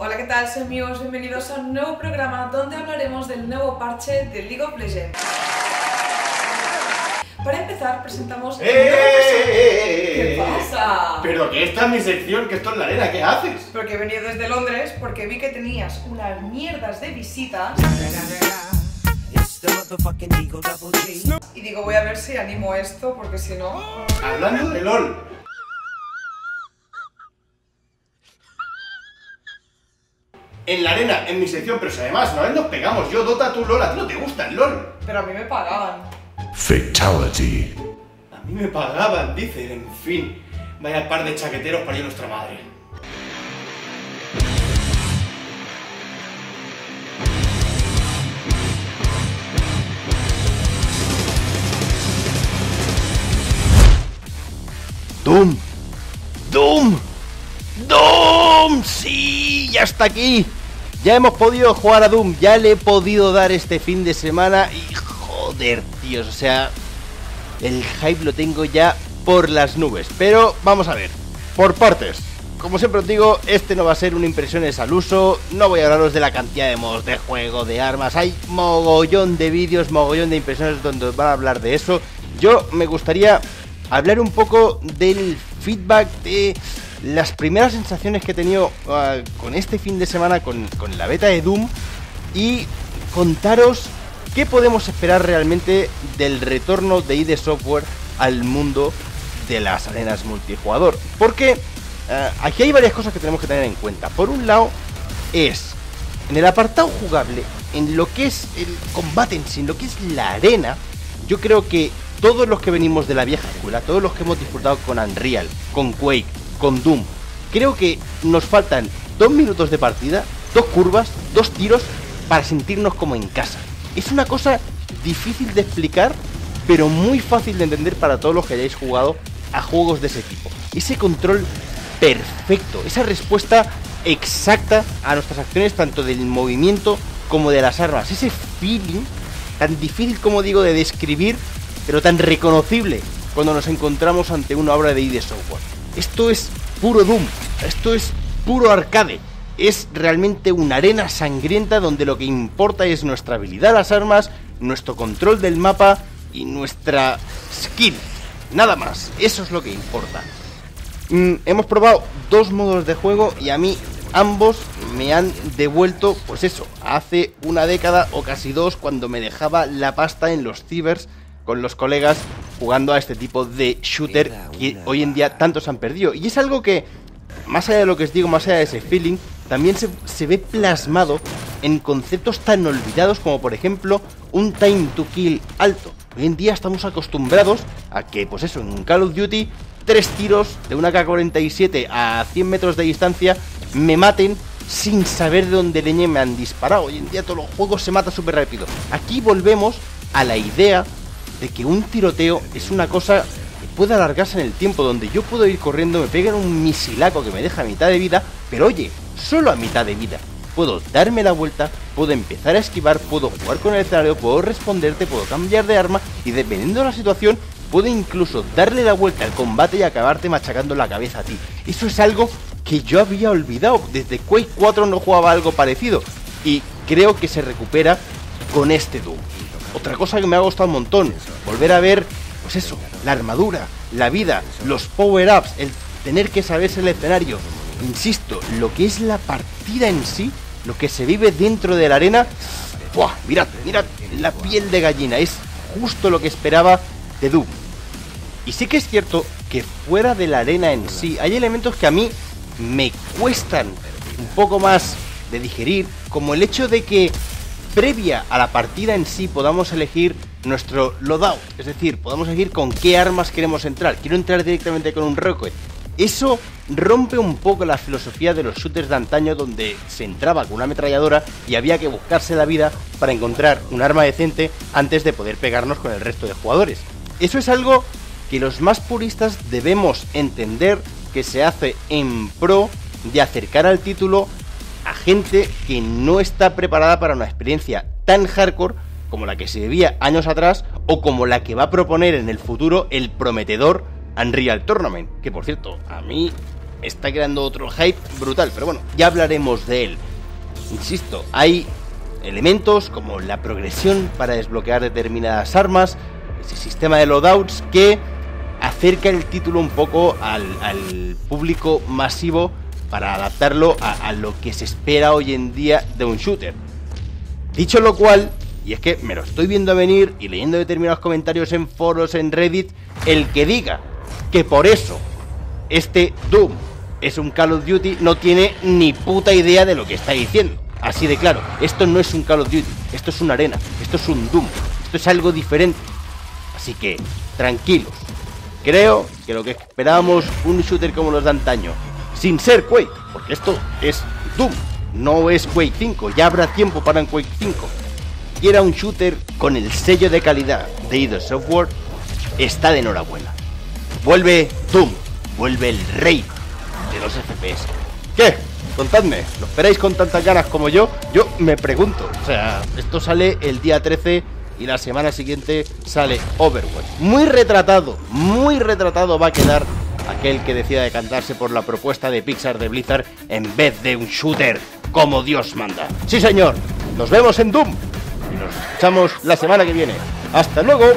Hola, ¿qué tal? Soy amigos, bienvenidos a un nuevo programa donde hablaremos del nuevo parche de League of Legends. Para empezar, presentamos... ¡Eh! ¿Qué pasa? Pero que esta es mi sección, que esto es la arena, ¿qué haces? Porque he venido desde Londres porque vi que tenías unas mierdas de visitas y digo, voy a ver si animo esto porque si no... Hablando de LOL. En la arena, en mi sección, pero si además una vez nos pegamos, yo Dota, tú LOL, a ti no te gusta el LOL. Pero a mí me pagaban. Fatality. A mí me pagaban, dicen, en fin. Vaya par de chaqueteros para ir nuestra madre. Doom. Doom. Doom. Sí, ya está aquí. Ya hemos podido jugar a Doom. Ya le he podido dar este fin de semana. Y joder, tíos. O sea, el hype lo tengo ya por las nubes. Pero vamos a ver. Por partes. Como siempre os digo, este no va a ser una impresiones al uso. No voy a hablaros de la cantidad de modos de juego, de armas. Hay mogollón de vídeos, mogollón de impresiones donde os van a hablar de eso. Yo me gustaría hablar un poco del feedback de las primeras sensaciones que he tenido uh, con este fin de semana con, con, la beta de Doom y contaros qué podemos esperar realmente del retorno de ID Software al mundo de las arenas multijugador. Porque uh, aquí hay varias cosas que tenemos que tener en cuenta. Por un lado es en el apartado jugable, en lo que es el combate en sí, en lo que es la arena, yo creo que todos los que venimos de la vieja escuela, todos los que hemos disfrutado con Unreal, con Quake, con Doom, creo que nos faltan dos minutos de partida, dos curvas, dos tiros para sentirnos como en casa. Es una cosa difícil de explicar, pero muy fácil de entender para todos los que hayáis jugado a juegos de ese tipo. Ese control perfecto, esa respuesta exacta a nuestras acciones, tanto del movimiento como de las armas, ese feeling tan difícil como digo de describir pero tan reconocible cuando nos encontramos ante una obra de ID Software. Esto es puro Doom, esto es puro arcade, es realmente una arena sangrienta donde lo que importa es nuestra habilidad a las armas, nuestro control del mapa y nuestra skill. Nada más, eso es lo que importa. Mm, hemos probado dos modos de juego y a mí ambos me han devuelto, pues eso, hace una década o casi dos cuando me dejaba la pasta en los cibers con los colegas jugando a este tipo de shooter que hoy en día tantos han perdido. Y es algo que, más allá de lo que os digo, más allá de ese feeling, también se, se ve plasmado en conceptos tan olvidados como por ejemplo un time to kill alto. Hoy en día estamos acostumbrados a que, pues eso, en Call of Duty, tres tiros de una K-47 a 100 metros de distancia me maten sin saber de dónde leñe me han disparado. Hoy en día todos los juegos se mata súper rápido. Aquí volvemos a la idea de que un tiroteo es una cosa que puede alargarse en el tiempo, donde yo puedo ir corriendo, me pegan un misilaco que me deja a mitad de vida, pero oye, solo a mitad de vida. Puedo darme la vuelta, puedo empezar a esquivar, puedo jugar con el escenario, puedo responderte, puedo cambiar de arma y dependiendo de la situación, puedo incluso darle la vuelta al combate y acabarte machacando la cabeza a ti. Eso es algo que yo había olvidado. Desde Quake 4 no jugaba algo parecido. Y creo que se recupera con este Doom. Otra cosa que me ha gustado un montón, volver a ver, pues eso, la armadura, la vida, los power-ups, el tener que saberse el escenario. Insisto, lo que es la partida en sí, lo que se vive dentro de la arena, ¡buah! Mirad, mirad, la piel de gallina, es justo lo que esperaba de Doom. Y sí que es cierto que fuera de la arena en sí, hay elementos que a mí me cuestan un poco más de digerir, como el hecho de que previa a la partida en sí podamos elegir nuestro loadout, es decir, podamos elegir con qué armas queremos entrar. Quiero entrar directamente con un rocket. Eso rompe un poco la filosofía de los shooters de antaño donde se entraba con una ametralladora y había que buscarse la vida para encontrar un arma decente antes de poder pegarnos con el resto de jugadores. Eso es algo que los más puristas debemos entender que se hace en pro de acercar al título gente que no está preparada para una experiencia tan hardcore como la que se vivía años atrás o como la que va a proponer en el futuro el prometedor Unreal Tournament, que por cierto, a mí está creando otro hype brutal, pero bueno, ya hablaremos de él. Insisto, hay elementos como la progresión para desbloquear determinadas armas, ese sistema de loadouts que acerca el título un poco al, público masivo para adaptarlo a, lo que se espera hoy en día de un shooter. Dicho lo cual, y es que me lo estoy viendo venir y leyendo determinados comentarios en foros, en Reddit, el que diga que por eso este Doom es un Call of Duty no tiene ni puta idea de lo que está diciendo. Así de claro, esto no es un Call of Duty, esto es una arena, esto es un Doom, esto es algo diferente. Así que, tranquilos. Creo que lo que esperábamos un shooter como los de antaño, sin ser Quake, porque esto es Doom, no es Quake 5, ya habrá tiempo para un Quake 5. Y era un shooter con el sello de calidad de ID Software, está de enhorabuena. Vuelve Doom, vuelve el rey de los FPS. ¿Qué? Contadme, ¿lo esperáis con tantas ganas como yo? Yo me pregunto. O sea, esto sale el día 13 y la semana siguiente sale Overwatch. Muy retratado, muy retratado va a quedar aquel que decida decantarse por la propuesta de Pixar de Blizzard en vez de un shooter como Dios manda. Sí, señor. Nos vemos en Doom y nos escuchamos la semana que viene. Hasta luego.